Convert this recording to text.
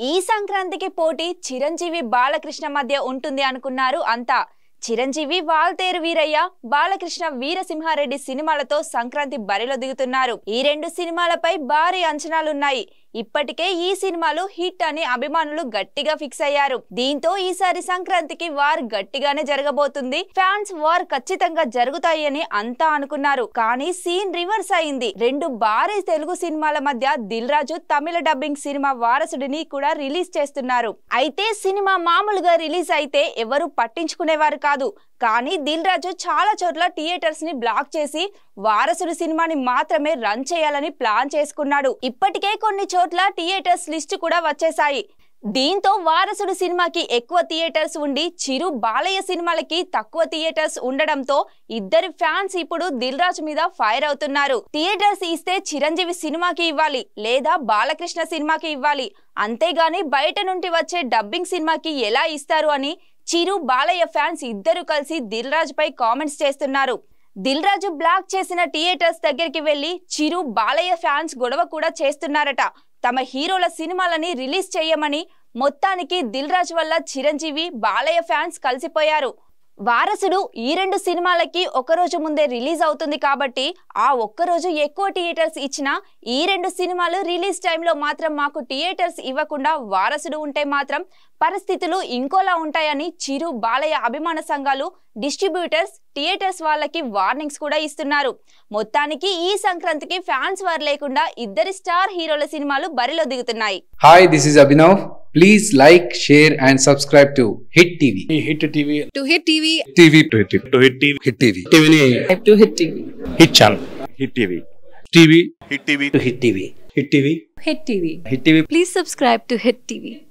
ఈ సంక్రాంతికి పోటీ చిరంజీవి బాలకృష్ణ మధ్య ఉంటుంది అనుకున్నారు అంతా. చిరంజీవి వాల్తేరు వీరయ్య బాలకృష్ణ వీరసింహారెడ్డి సినిమాలతో సంక్రాంతి బరిలో దిగుతున్నారు. ఈ రెండు సినిమాలపై భారీ అంచనాలున్నాయి. ఇప్పటికే ఈ సినిమాలు హిట్ అని అభిమానులు గట్టిగా ఫిక్స్ అయ్యారు. దీంతో ఈసారి సంక్రాంతికి వార్ గట్టిగానే జరగబోతుంది. ఫ్యాన్స్ వార్ ఖచ్చితంగా జరుగుతాయని అంతా అనుకున్నారు. కానీ సీన్ రివర్స్ అయింది. రెండు భారీ తెలుగు సినిమాల మధ్య దిల్ రాజు తమిళ డబ్బింగ్ సినిమా వారసుడిని కూడా రిలీజ్ చేస్తున్నారు. అయితే సినిమా మామూలుగా రిలీజ్ అయితే ఎవరు పట్టించుకునేవారు కాదు. కాదు. కానీ దిల్ రాజు చాలా చోట్ల థియేటర్స్ని బ్లాక్ చేసి వారసుడు సినిమాని మాత్రమే రన్ చేయాలని ప్లాన్ చేసుకున్నాడు. ఇప్పటికే కొన్ని చోట్ల థియేటర్స్ లిస్టు కూడా వచ్చేసాయి దీంతో వారసుడు సినిమాకి ఎక్కువ థియేటర్స్ ఉండి చిరు బాలయ్య సినిమాలకి తక్కువ థియేటర్స్ ఉండడంతో ఇద్దరి ఫ్యాన్స్ ఇప్పుడు దిల్ రాజు మీద ఫైర్ అవుతున్నారు. థియేటర్స్ ఇస్తే చిరంజీవి సినిమాకి ఇవ్వాలి లేదా బాలకృష్ణ సినిమాకి ఇవ్వాలి. అంతేగాని బయట నుండి వచ్చే డబ్బింగ్ సినిమాకి ఎలా ఇస్తారు అని చిరు బాలయ్య ఫ్యాన్స్ ఇద్దరు కలిసి దిల్ రాజు పై కామెంట్స్ చేస్తున్నారు. దిల్ రాజు బ్లాక్ చేసిన థియేటర్స్ దగ్గరికి వెళ్ళి చిరు బాలయ్య ఫ్యాన్స్ గొడవ కూడా చేస్తున్నారట. తమ హీరోల సినిమాలని రిలీజ్ చేయమని మొత్తానికి దిల్ రాజు వల్ల చిరంజీవి బాలయ్య ఫ్యాన్స్ కలిసిపోయారు. వారసుడు ఈ రెండు సినిమాలకి ఒక రోజు ముందే రిలీజ్ అవుతుంది కాబట్టి ఆ ఒక్క రోజు ఎక్కువ థియేటర్స్ ఇచ్చినా ఈ రెండు సినిమాలు రిలీజ్ టైంలో మాత్రం మాకు థియేటర్స్ ఇవ్వకుండా వారసుడు ఉంటే మాత్రం పరిస్థితులు ఇంకోలా ఉంటాయని చిరు బాలయ్య అభిమాన సంఘాలు డిస్ట్రిబ్యూటర్స్ థియేటర్స్ వాళ్ళకి వార్నింగ్స్ కూడా ఇస్తున్నారు. మొత్తానికి ఈ సంక్రాంతికి ఫ్యాన్స్ వారు లేకుండా ఇద్దరి స్టార్ హీరోల సినిమాలు బరిలో దిగుతున్నాయి. Hi this is Abhinav please like share and subscribe to Hit TV Hit TV to Hit TV TV to hit to Hit TV Hit TV TV नहीं to Hit TV hit channel Hit TV TV Hit TV to Hit TV Hit TV Hit TV Hit TV please subscribe to Hit TV